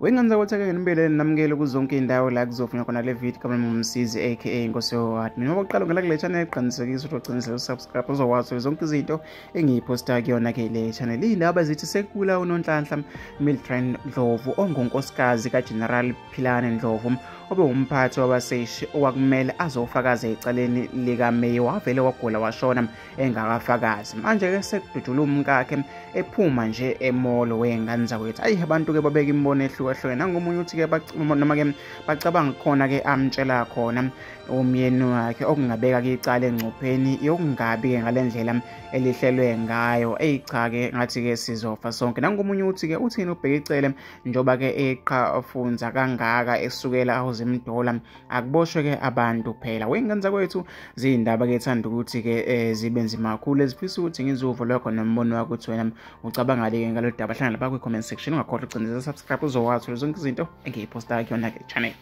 wengane zakwetheke nibele namukele kuzonke iy'ndawo la kuzofunywa khona le video kamanmumsizi umsizi aka a inkosi yohard mina uma kuqala ungela kule channel eqinisekisa ukuthi ugcinise usubscribe uzokwazi zonke izinto engiyiposta kuyona-ke le channel. Iy'ndaba zithi sekula unonhlanhla miltran ndlovu ongunkosikazi kageneral philane ndlovu. Obe umphathi wabaseshi okwakumele azofakaza ecaleni likameya wavele wagula washona engakafakazi. Manje-ke sekudujula umkakhe ephuma nje emolo wey'ngane zakwethu. Ayi abantu-ke babeka imibono ehlukahlukene. Nangomunye uthi-ke noma-ke bacabanga khona-ke amtshela khona umyeni wakhe okungabeka-ke icala engcupheni yokungabi-ke ngale ndlela elihlelwe ngayo. Eyi cha-ke ngathi-ke sizofa sonke. Nangomunye uthi-ke uthini ubheka icele njengoba-ke eqhafunza kangaka esukela awuzimdola akuboshwe-ke abantu phela. Wey'ngane zakwethu ziyindaba-ke ethanda ukuthi-ke zibe nzima kakhulu. Ezifisa ukuthi ngizuvo lwakho nombono wakho ukuthi wena ucabangale-ke ngalolu daba. Hlangana lapha kwi-comment section ungakhohlwa ugciniza subscribe uzokwazi zonke izinto engiyiphostayo kuyona-ke channel.